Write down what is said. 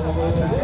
Obrigado.